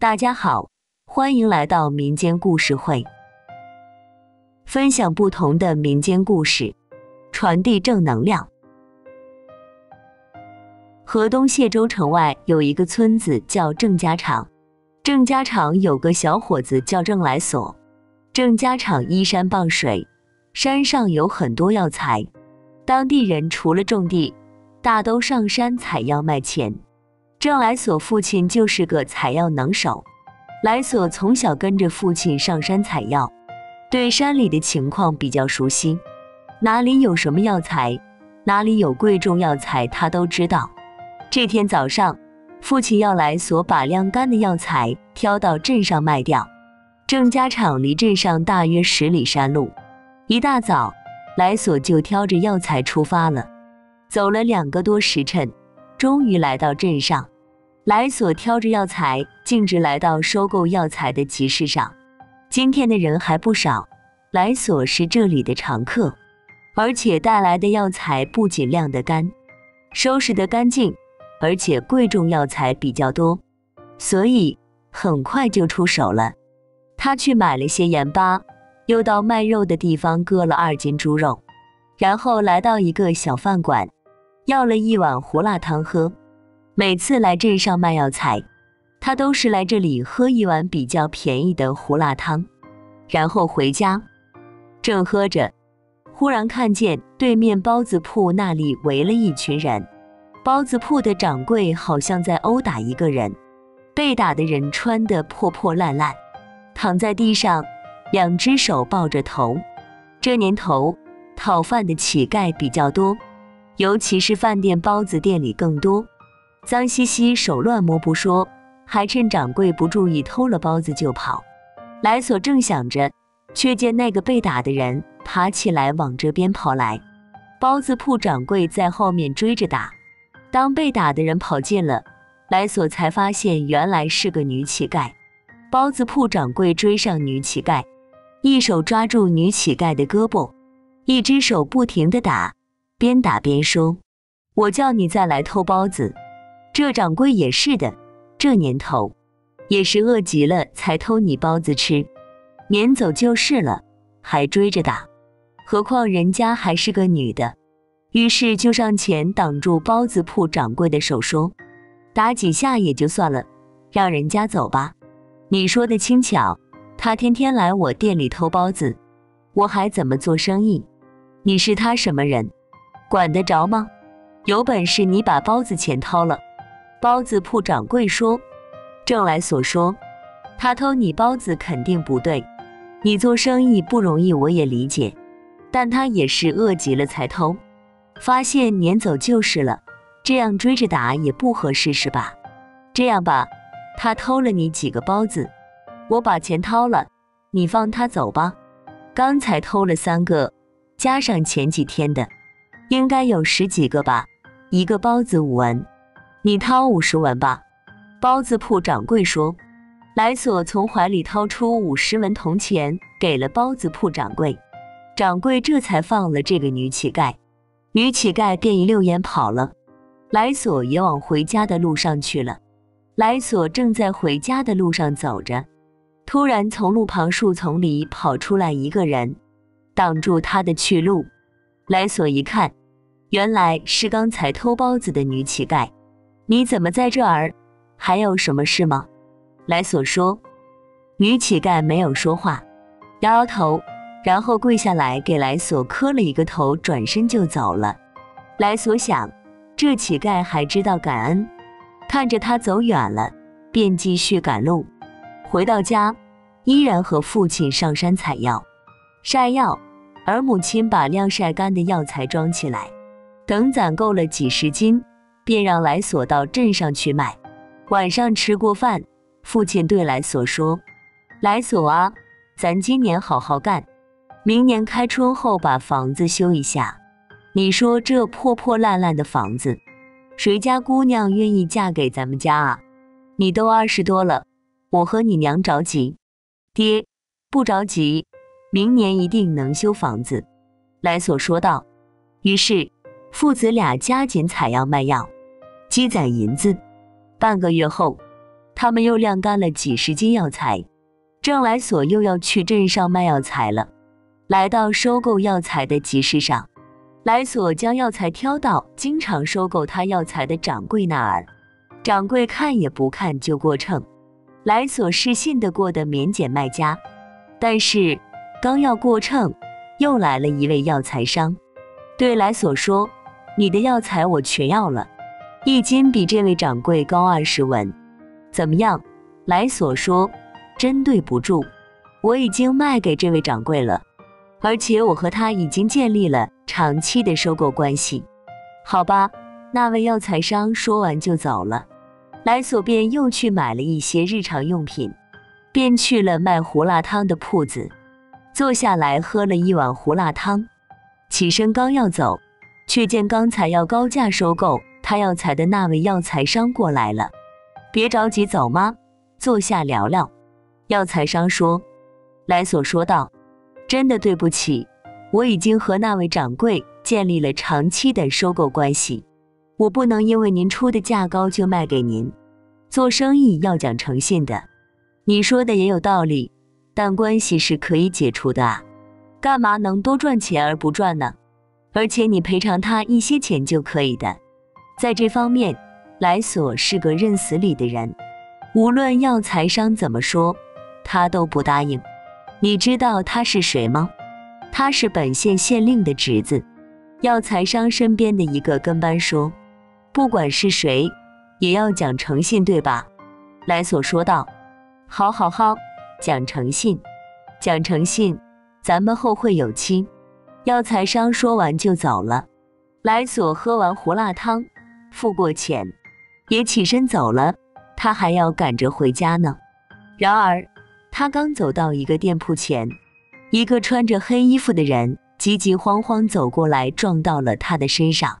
大家好，欢迎来到民间故事会，分享不同的民间故事，传递正能量。河东谢州城外有一个村子叫郑家场，郑家场有个小伙子叫郑来锁。郑家场依山傍水，山上有很多药材，当地人除了种地，大都上山采药卖钱。郑来所父亲就是个采药能手，来所从小跟着父亲上山采药，对山里的情况比较熟悉，哪里有什么药材，哪里有贵重药材，他都知道。这天早上，父亲要来所把晾干的药材挑到镇上卖掉。郑家场离镇上大约十里山路，一大早，来所就挑着药材出发了，走了两个多时辰。终于来到镇上，来索挑着药材，径直来到收购药材的集市上。今天的人还不少，来索是这里的常客，而且带来的药材不仅晾得干，收拾得干净，而且贵重药材比较多，所以很快就出手了。他去买了些盐巴，又到卖肉的地方割了二斤猪肉，然后来到一个小饭馆。要了一碗胡辣汤喝。每次来镇上卖药材，他都是来这里喝一碗比较便宜的胡辣汤，然后回家。正喝着，忽然看见对面包子铺那里围了一群人，包子铺的掌柜好像在殴打一个人。被打的人穿得破破烂烂，躺在地上，两只手抱着头。这年头讨饭的乞丐比较多。尤其是饭店、包子店里更多，脏兮兮、手乱摸不说，还趁掌柜不注意偷了包子就跑。莱索正想着，却见那个被打的人爬起来往这边跑来，包子铺掌柜在后面追着打。当被打的人跑近了，莱索才发现原来是个女乞丐。包子铺掌柜追上女乞丐，一手抓住女乞丐的胳膊，一只手不停的打。边打边说：“我叫你再来偷包子，这掌柜也是的，这年头也是饿极了才偷你包子吃，撵走就是了，还追着打，何况人家还是个女的。”于是就上前挡住包子铺掌柜的手，说：“打几下也就算了，让人家走吧。你说的轻巧，他天天来我店里偷包子，我还怎么做生意？你是他什么人？”管得着吗？有本事你把包子钱掏了。包子铺掌柜说：“郑来所说，他偷你包子肯定不对。你做生意不容易，我也理解。但他也是饿极了才偷，发现撵走就是了。这样追着打也不合适，是吧？这样吧，他偷了你几个包子，我把钱掏了，你放他走吧。刚才偷了三个，加上前几天的。”应该有十几个吧，一个包子五文，你掏五十文吧。包子铺掌柜说。来所从怀里掏出五十文铜钱，给了包子铺掌柜。掌柜这才放了这个女乞丐，女乞丐便一溜烟跑了。来所也往回家的路上去了。来所正在回家的路上走着，突然从路旁树丛里跑出来一个人，挡住他的去路。来所一看。原来是刚才偷包子的女乞丐，你怎么在这儿？还有什么事吗？来所说，女乞丐没有说话，摇摇头，然后跪下来给来所磕了一个头，转身就走了。来所想，这乞丐还知道感恩，看着他走远了，便继续赶路。回到家，依然和父亲上山采药、晒药，而母亲把晾晒干的药材装起来。等攒够了几十斤，便让来所到镇上去卖。晚上吃过饭，父亲对来所说：“来所啊，咱今年好好干，明年开春后把房子修一下。你说这破破烂烂的房子，谁家姑娘愿意嫁给咱们家啊？你都二十多了，我和你娘着急。爹，不着急，明年一定能修房子。”莱索说道。于是。父子俩加紧采药卖药，积攒银子。半个月后，他们又晾干了几十斤药材。郑来索又要去镇上卖药材了。来到收购药材的集市上，莱索将药材挑到经常收购他药材的掌柜那儿。掌柜看也不看就过秤。莱索是信得过的免检卖家，但是刚要过秤，又来了一位药材商，对来所说：“你的药材我全要了，一斤比这位掌柜高二十文，怎么样？”来所说。真对不住，我已经卖给这位掌柜了，而且我和他已经建立了长期的收购关系。好吧，那位药材商说完就走了。莱索便又去买了一些日常用品，便去了卖胡辣汤的铺子，坐下来喝了一碗胡辣汤。起身刚要走，却见刚才要高价收购他药材的那位药材商过来了。别着急走吗？坐下聊聊。药材商说：“莱索说道，真的对不起，我已经和那位掌柜建立了长期的收购关系，我不能因为您出的价高就卖给您。做生意要讲诚信的。你说的也有道理，但关系是可以解除的啊，干嘛能多赚钱而不赚呢？而且你赔偿他一些钱就可以的。在这方面，莱索是个认死理的人，无论药材商怎么说。”他都不答应。你知道他是谁吗？他是本县县令的侄子，药材商身边的一个跟班说：“不管是谁，也要讲诚信，对吧？”莱索说道：“好，好，好，讲诚信，讲诚信，咱们后会有期。”药材商说完就走了。莱索喝完胡辣汤，付过钱，也起身走了。他还要赶着回家呢。然而。他刚走到一个店铺前，一个穿着黑衣服的人急急慌慌走过来，撞到了他的身上。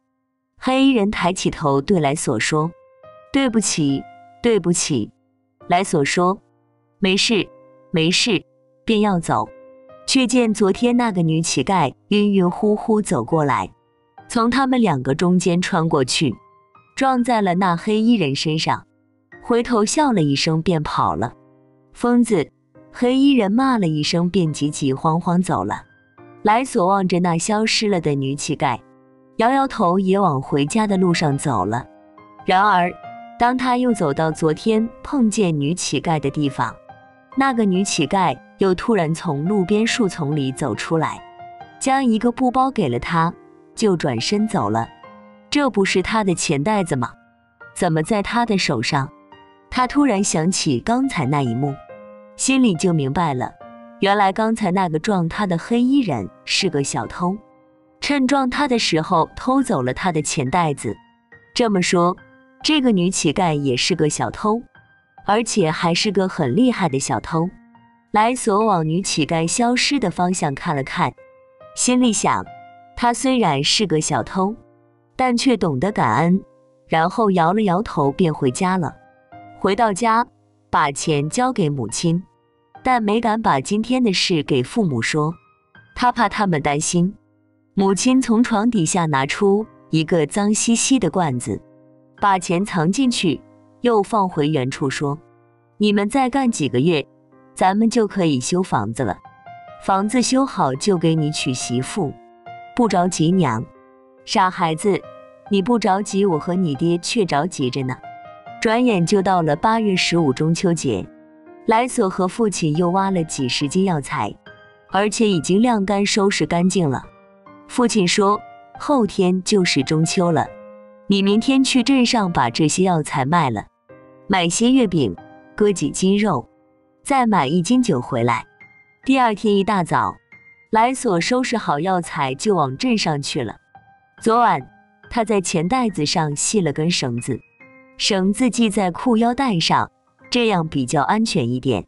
黑衣人抬起头对莱索说：“对不起，对不起。”莱索说：“没事，没事。”便要走，却见昨天那个女乞丐晕晕乎乎走过来，从他们两个中间穿过去，撞在了那黑衣人身上，回头笑了一声便跑了。疯子！黑衣人骂了一声，便急急慌慌走了。莱索望着那消失了的女乞丐，摇摇头，也往回家的路上走了。然而，当他又走到昨天碰见女乞丐的地方，那个女乞丐又突然从路边树丛里走出来，将一个布包给了他，就转身走了。这不是他的钱袋子吗？怎么在他的手上？他突然想起刚才那一幕。心里就明白了，原来刚才那个撞他的黑衣人是个小偷，趁撞他的时候偷走了他的钱袋子。这么说，这个女乞丐也是个小偷，而且还是个很厉害的小偷。莱索往女乞丐消失的方向看了看，心里想：他虽然是个小偷，但却懂得感恩。然后摇了摇头，便回家了。回到家，把钱交给母亲。但没敢把今天的事给父母说，他怕他们担心。母亲从床底下拿出一个脏兮兮的罐子，把钱藏进去，又放回原处，说：“你们再干几个月，咱们就可以修房子了。房子修好就给你娶媳妇，不着急，娘。傻孩子，你不着急，我和你爹却着急着呢。转眼就到了八月十五中秋节。”莱索和父亲又挖了几十斤药材，而且已经晾干收拾干净了。父亲说：“后天就是中秋了，你明天去镇上把这些药材卖了，买些月饼，割几斤肉，再买一斤酒回来。”第二天一大早，莱索收拾好药材就往镇上去了。昨晚他在钱袋子上系了根绳子，绳子系在裤腰带上。这样比较安全一点。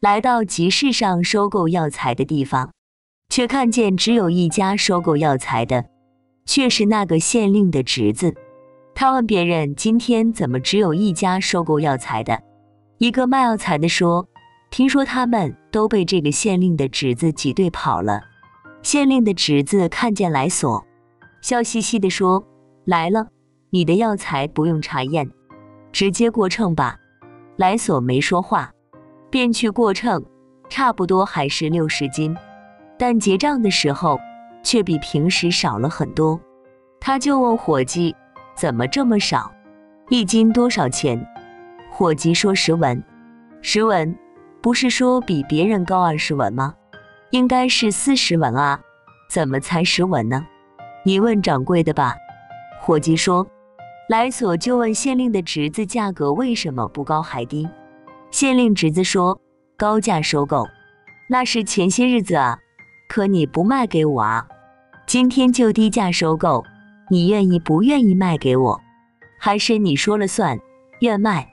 来到集市上收购药材的地方，却看见只有一家收购药材的，却是那个县令的侄子。他问别人：“今天怎么只有一家收购药材的？”一个卖药材的说：“听说他们都被这个县令的侄子挤兑跑了。”县令的侄子看见来索，笑嘻嘻地说：“来了，你的药材不用查验，直接过秤吧。”来索没说话，便去过秤，差不多还是六十斤，但结账的时候却比平时少了很多。他就问伙计：“怎么这么少？一斤多少钱？”伙计说：“十文。”十文，不是说比别人高二十文吗？应该是四十文啊，怎么才十文呢？你问掌柜的吧。伙计说。来所就问县令的侄子价格为什么不高还低？县令侄子说：“高价收购，那是前些日子啊，可你不卖给我啊。今天就低价收购，你愿意不愿意卖给我？还是你说了算？愿卖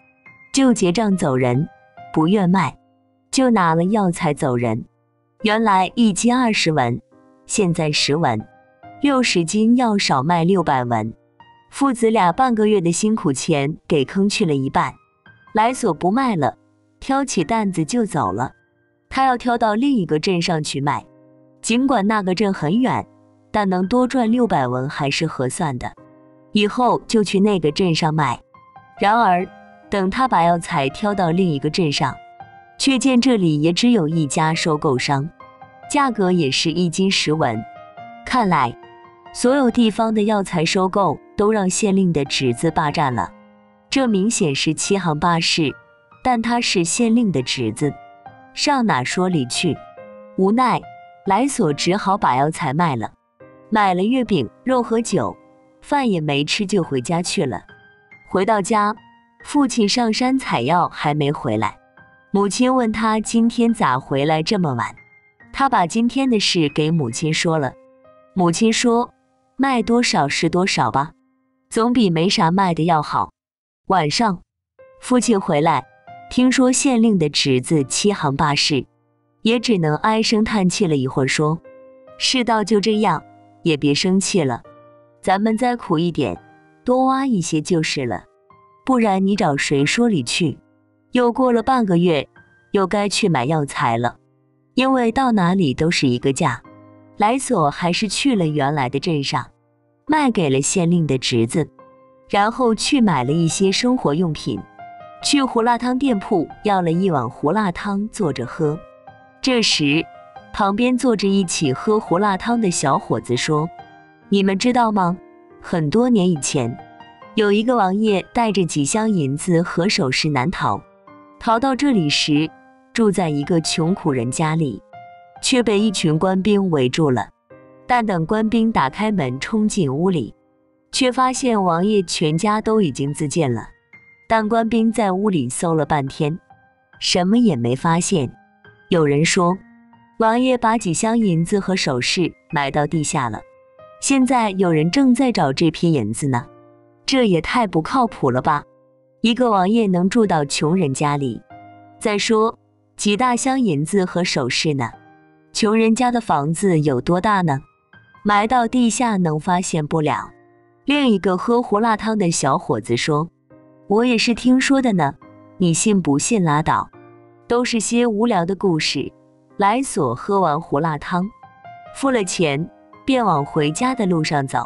就结账走人，不愿卖就拿了药材走人。原来一斤二十文，现在十文，六十斤要少卖六百文。”父子俩半个月的辛苦钱给坑去了一半，来所不卖了，挑起担子就走了。他要挑到另一个镇上去卖，尽管那个镇很远，但能多赚六百文还是合算的。以后就去那个镇上卖。然而，等他把药材挑到另一个镇上，却见这里也只有一家收购商，价格也是一斤十文。看来。所有地方的药材收购都让县令的侄子霸占了，这明显是欺行霸市。但他是县令的侄子，上哪说理去？无奈，来索只好把药材卖了，买了月饼、肉和酒，饭也没吃就回家去了。回到家，父亲上山采药还没回来，母亲问他今天咋回来这么晚？他把今天的事给母亲说了，母亲说。卖多少是多少吧，总比没啥卖的要好。晚上，父亲回来，听说县令的侄子欺行霸市，也只能唉声叹气了一会儿，说：“世道就这样，也别生气了，咱们再苦一点，多挖一些就是了，不然你找谁说理去？”又过了半个月，又该去买药材了，因为到哪里都是一个价。来索还是去了原来的镇上，卖给了县令的侄子，然后去买了一些生活用品，去胡辣汤店铺要了一碗胡辣汤坐着喝。这时，旁边坐着一起喝胡辣汤的小伙子说：“你们知道吗？很多年以前，有一个王爷带着几箱银子和首饰南逃，逃到这里时，住在一个穷苦人家里。”却被一群官兵围住了，但等官兵打开门冲进屋里，却发现王爷全家都已经自尽了。但官兵在屋里搜了半天，什么也没发现。有人说，王爷把几箱银子和首饰埋到地下了，现在有人正在找这批银子呢。这也太不靠谱了吧！一个王爷能住到穷人家里？再说，几大箱银子和首饰呢？穷人家的房子有多大呢？埋到地下能发现不了。另一个喝胡辣汤的小伙子说：“我也是听说的呢，你信不信拉倒，都是些无聊的故事。”来索喝完胡辣汤，付了钱，便往回家的路上走。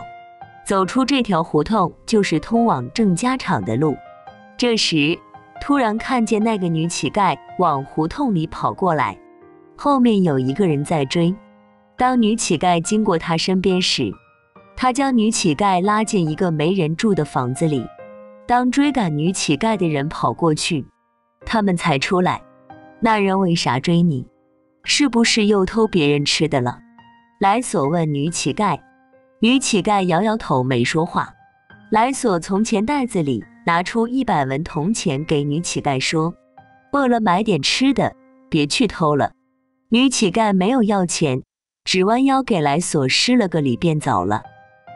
走出这条胡同，就是通往郑家场的路。这时，突然看见那个女乞丐往胡同里跑过来。后面有一个人在追。当女乞丐经过他身边时，他将女乞丐拉进一个没人住的房子里。当追赶女乞丐的人跑过去，他们才出来。那人为啥追你？是不是又偷别人吃的了？来所问女乞丐。女乞丐摇摇头，没说话。来所从钱袋子里拿出一百文铜钱给女乞丐，说：“饿了买点吃的，别去偷了。”女乞丐没有要钱，只弯腰给来所施了个礼便走了。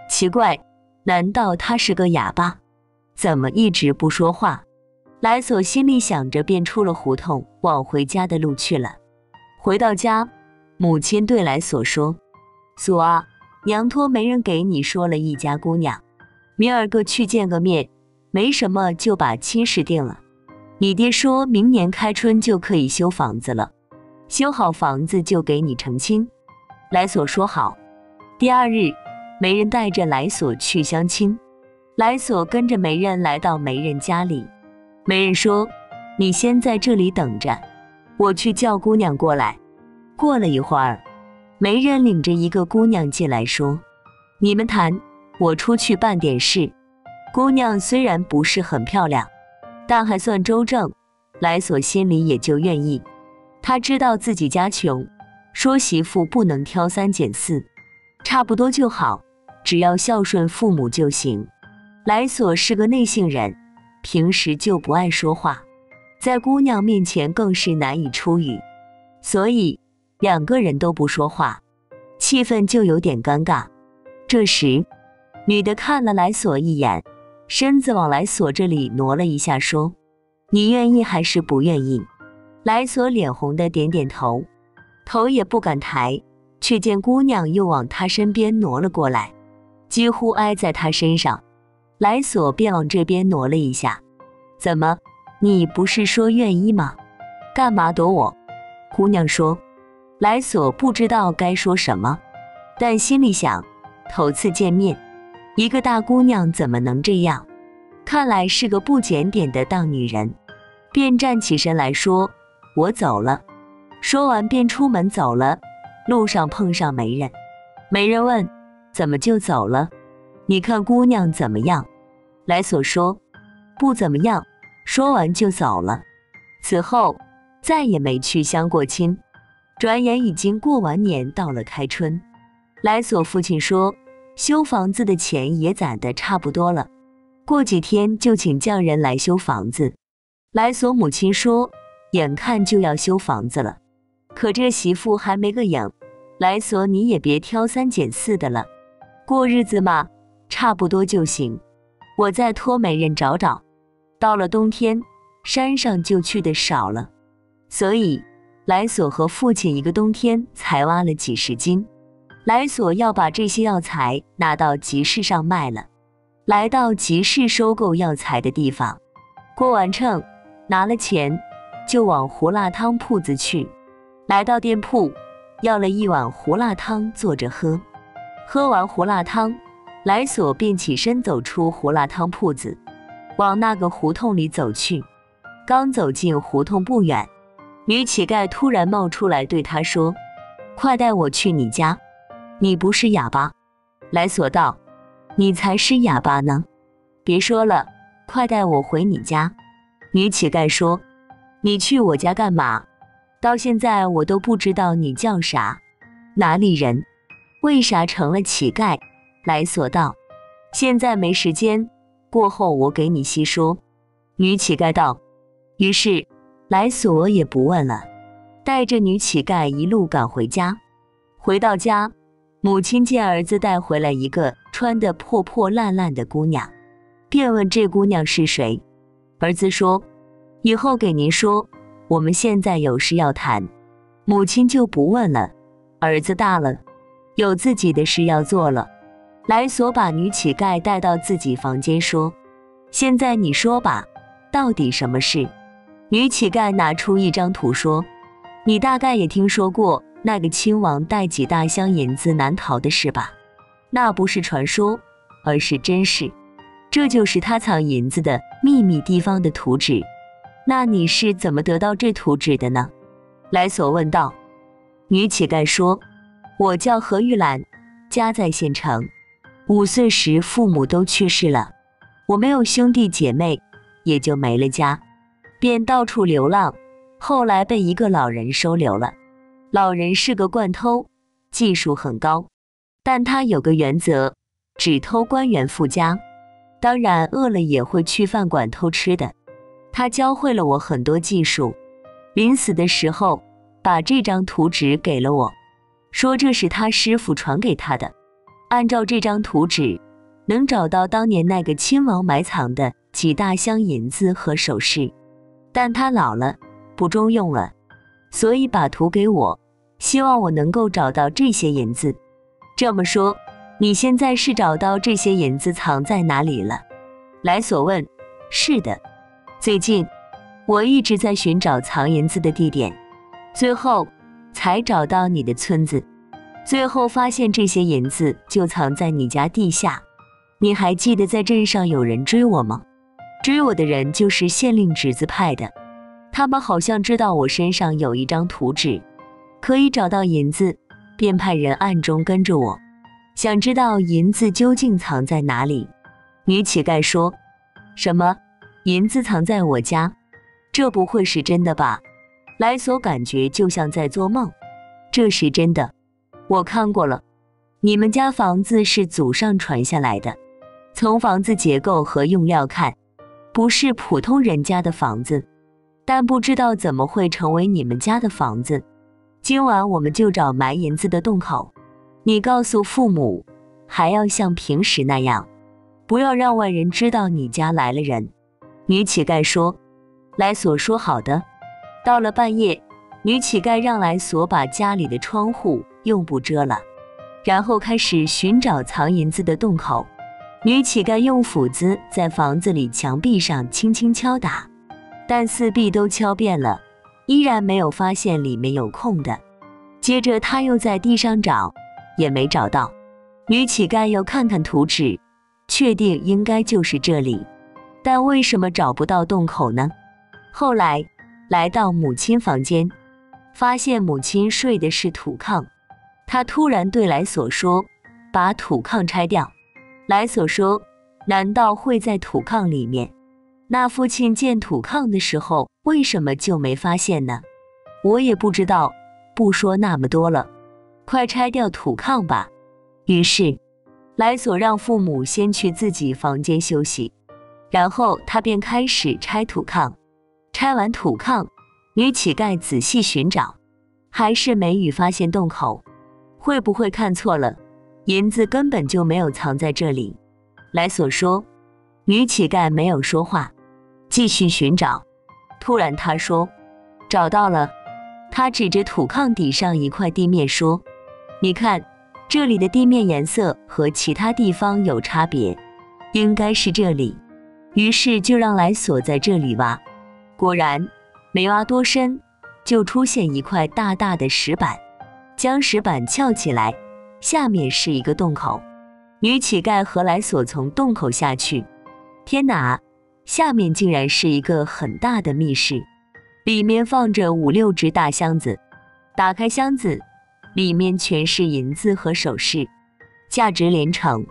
奇怪，难道他是个哑巴？怎么一直不说话？来所心里想着，便出了胡同，往回家的路去了。回到家，母亲对来所说：“所啊，娘托媒人给你说了一家姑娘，明儿个去见个面，没什么就把亲事定了。你爹说明年开春就可以修房子了。”修好房子就给你成亲。来所说好。第二日，媒人带着来所去相亲。来所跟着媒人来到媒人家里。媒人说：“你先在这里等着，我去叫姑娘过来。”过了一会儿，媒人领着一个姑娘进来，说：“你们谈，我出去办点事。”姑娘虽然不是很漂亮，但还算周正，来所心里也就愿意。他知道自己家穷，说媳妇不能挑三拣四，差不多就好，只要孝顺父母就行。来所是个内性人，平时就不爱说话，在姑娘面前更是难以出语，所以两个人都不说话，气氛就有点尴尬。这时，女的看了来所一眼。身子往来所这里挪了一下，说：“你愿意还是不愿意？”来所脸红的点点头，头也不敢抬，却见姑娘又往他身边挪了过来，几乎挨在他身上。来所便往这边挪了一下：“怎么？你不是说愿意吗？干嘛躲我？”姑娘说：“莱索不知道该说什么，但心里想，头次见面。”一个大姑娘怎么能这样？看来是个不检点的当女人，便站起身来说：“我走了。”说完便出门走了。路上碰上媒人，媒人问：“怎么就走了？你看姑娘怎么样？”莱索说：“不怎么样。”说完就走了。此后再也没去相过亲。转眼已经过完年，到了开春。来所父亲说。修房子的钱也攒得差不多了，过几天就请匠人来修房子。来所母亲说，眼看就要修房子了，可这媳妇还没个影。来所你也别挑三拣四的了，过日子嘛，差不多就行。我再托媒人找找。到了冬天，山上就去的少了，所以来索和父亲一个冬天才挖了几十斤。来索要把这些药材拿到集市上卖了。来到集市收购药材的地方，过完秤，拿了钱，就往胡辣汤铺子去。来到店铺，要了一碗胡辣汤，坐着喝。喝完胡辣汤，来索便起身走出胡辣汤铺子，往那个胡同里走去。刚走进胡同不远，女乞丐突然冒出来对他说：“快带我去你家。”你不是哑巴，来索道，你才是哑巴呢！别说了，快带我回你家。女乞丐说：“你去我家干嘛？到现在我都不知道你叫啥，哪里人，为啥成了乞丐？”来索道：“现在没时间，过后我给你细说。”女乞丐道。于是莱索也不问了，带着女乞丐一路赶回家。回到家。母亲见儿子带回来一个穿得破破烂烂的姑娘，便问这姑娘是谁。儿子说：“以后给您说，我们现在有事要谈。”母亲就不问了。儿子大了，有自己的事要做了。莱索把女乞丐带到自己房间，说：“现在你说吧，到底什么事？”女乞丐拿出一张图，说：“你大概也听说过。”那个亲王带几大箱银子难逃的事吧？那不是传说，而是真事。这就是他藏银子的秘密地方的图纸。那你是怎么得到这图纸的呢？来索问道。女乞丐说：“我叫何玉兰，家在县城。五岁时父母都去世了，我没有兄弟姐妹，也就没了家，便到处流浪。后来被一个老人收留了。”老人是个惯偷，技术很高，但他有个原则，只偷官员富家，当然饿了也会去饭馆偷吃的。他教会了我很多技术，临死的时候把这张图纸给了我，说这是他师傅传给他的。按照这张图纸，能找到当年那个亲王埋藏的几大箱银子和首饰，但他老了，不中用了。所以把图给我，希望我能够找到这些银子。这么说，你现在是找到这些银子藏在哪里了？来索问。是的，最近我一直在寻找藏银子的地点，最后才找到你的村子。最后发现这些银子就藏在你家地下。你还记得在镇上有人追我吗？追我的人就是县令侄子派的。他们好像知道我身上有一张图纸，可以找到银子，便派人暗中跟着我，想知道银子究竟藏在哪里。女乞丐说：“什么？银子藏在我家？这不会是真的吧？”莱索感觉就像在做梦。这是真的，我看过了。你们家房子是祖上传下来的，从房子结构和用料看，不是普通人家的房子。但不知道怎么会成为你们家的房子。今晚我们就找埋银子的洞口。你告诉父母，还要像平时那样，不要让外人知道你家来了人。女乞丐说：“莱索说好的。”到了半夜，女乞丐让莱索把家里的窗户用布遮了，然后开始寻找藏银子的洞口。女乞丐用斧子在房子里墙壁上轻轻敲打。但四壁都敲遍了，依然没有发现里面有空的。接着他又在地上找，也没找到。女乞丐又看看图纸，确定应该就是这里，但为什么找不到洞口呢？后来来到母亲房间，发现母亲睡的是土炕。他突然对莱所说：“把土炕拆掉。”莱索说：“难道会在土炕里面？”那父亲建土炕的时候，为什么就没发现呢？我也不知道。不说那么多了，快拆掉土炕吧。于是莱索让父母先去自己房间休息，然后他便开始拆土炕。拆完土炕，女乞丐仔细寻找，还是没与发现洞口。会不会看错了？银子根本就没有藏在这里。莱索说。女乞丐没有说话。继续寻找，突然他说：“找到了。”他指着土炕底上一块地面说：“你看，这里的地面颜色和其他地方有差别，应该是这里。”于是就让莱索在这里挖。果然，没挖多深，就出现一块大大的石板。将石板撬起来，下面是一个洞口。女乞丐和来索从洞口下去。天哪！下面竟然是一个很大的密室，里面放着五六只大箱子。打开箱子，里面全是银子和首饰，价值连城。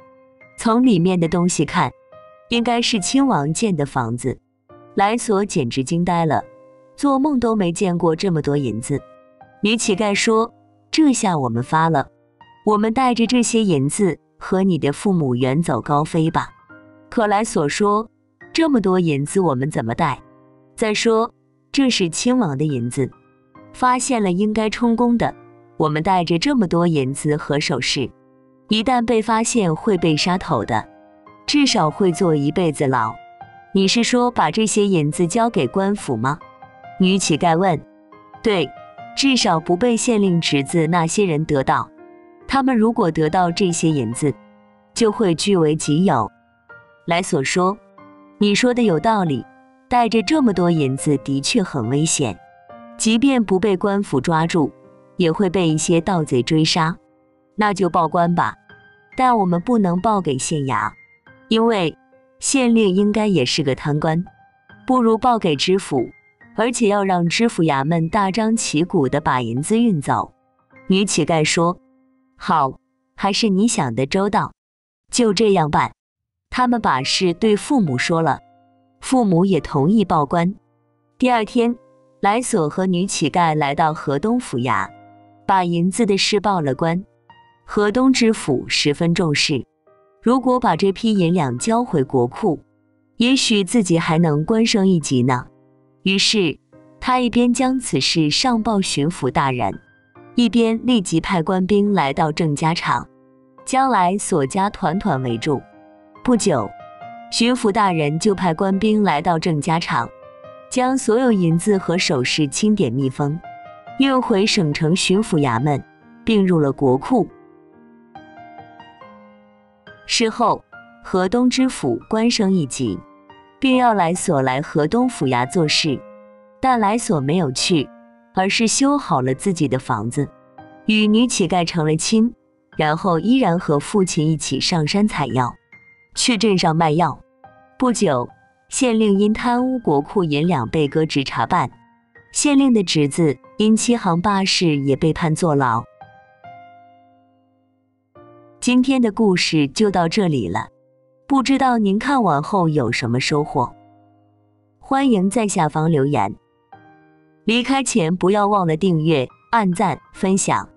从里面的东西看，应该是亲王建的房子。莱索简直惊呆了，做梦都没见过这么多银子。女乞丐说：“这下我们发了，我们带着这些银子和你的父母远走高飞吧。”可莱索说。这么多银子我们怎么带？再说这是亲王的银子，发现了应该充公的。我们带着这么多银子和首饰，一旦被发现会被杀头的，至少会坐一辈子牢。你是说把这些银子交给官府吗？女乞丐问。对，至少不被县令侄子那些人得到。他们如果得到这些银子，就会据为己有。莱索说。你说的有道理，带着这么多银子的确很危险，即便不被官府抓住，也会被一些盗贼追杀。那就报官吧，但我们不能报给县衙，因为县令应该也是个贪官。不如报给知府，而且要让知府衙门大张旗鼓的把银子运走。女乞丐说：“好，还是你想的周到，就这样办。”他们把事对父母说了，父母也同意报官。第二天，莱索和女乞丐来到河东府衙，把银子的事报了官。河东知府十分重视，如果把这批银两交回国库，也许自己还能官升一级呢。于是，他一边将此事上报巡抚大人，一边立即派官兵来到郑家场，将来所家团团围住。不久，巡抚大人就派官兵来到郑家场，将所有银子和首饰清点密封，运回省城巡抚衙门，并入了国库。事后，河东知府官升一级，并要来所来河东府衙做事，但来所没有去，而是修好了自己的房子，与女乞丐成了亲，然后依然和父亲一起上山采药。去镇上卖药。不久，县令因贪污国库银两被革职查办，县令的侄子因欺行霸市也被判坐牢。今天的故事就到这里了，不知道您看完后有什么收获？欢迎在下方留言。离开前不要忘了订阅、按赞、分享。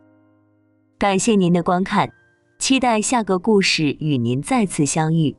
感谢您的观看，期待下个故事与您再次相遇。